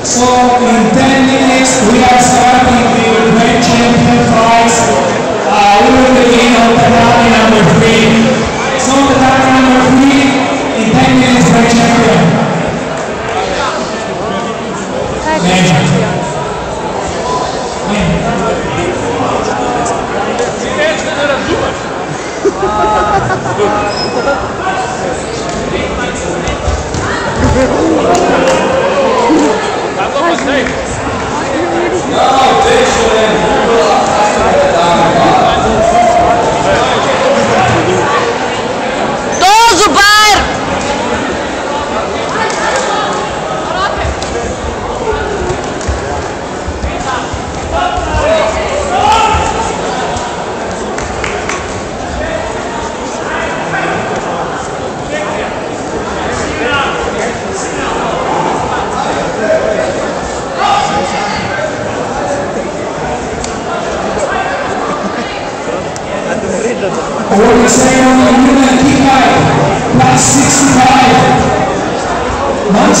in 10 minutes we are starting the Grand Champion fights. Uh, we will begin on tatami number 3. So tatami number 3, in 10 minutes Grand Champion. Do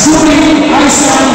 65. Mansuri Aisan,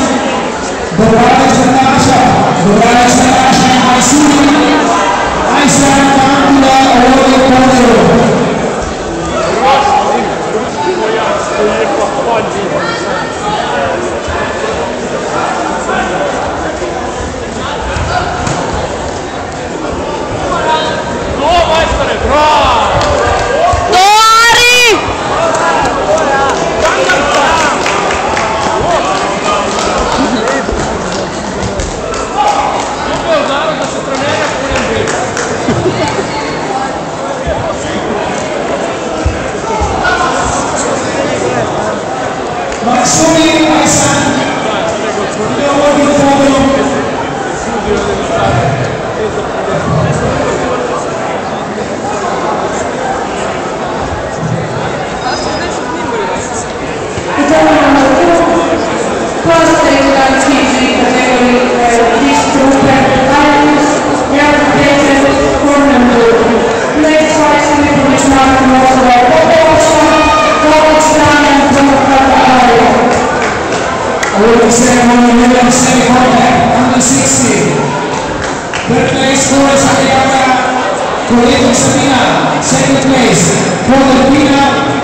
Coleto Sabina. Second place, Paula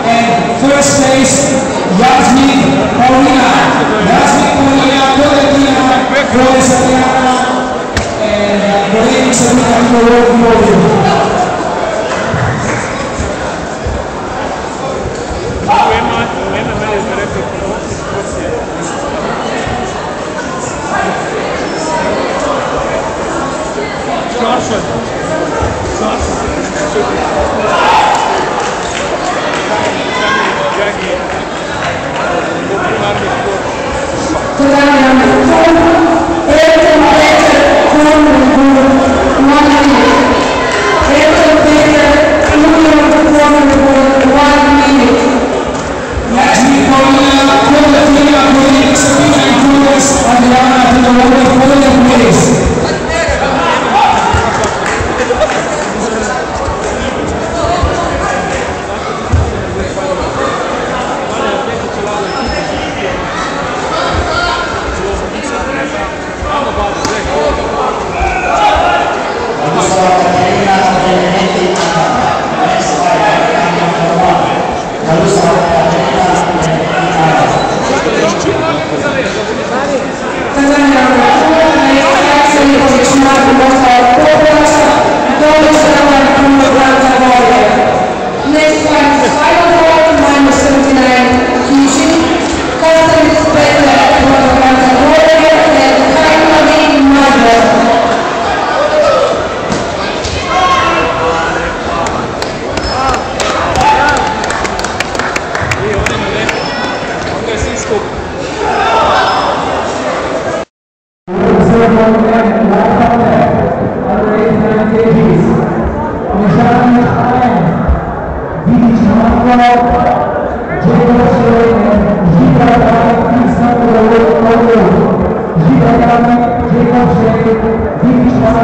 And first place, Yasmin Paulina. Yasmin Paulina, Paula Pina, Flores Ariana, and Sabina in the world Kurang yang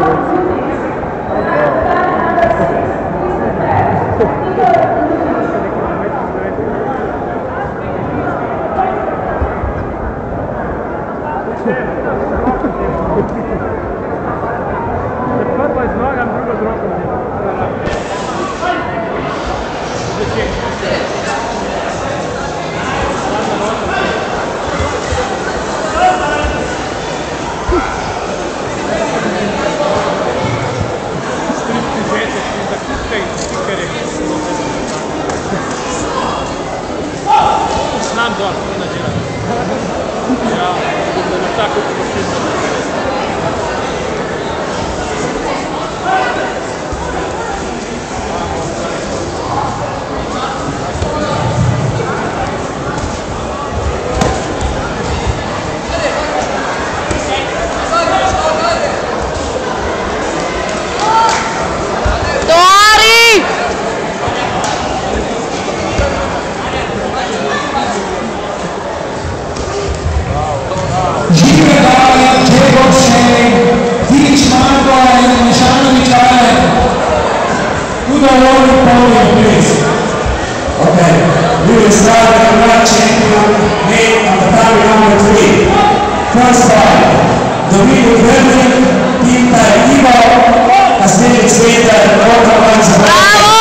Manda, Да, мы начинаем. Я буду на так вот Islamic world champion made on tatami number three. First fight, the winning Belgian team by Ivo has been its way that the order around.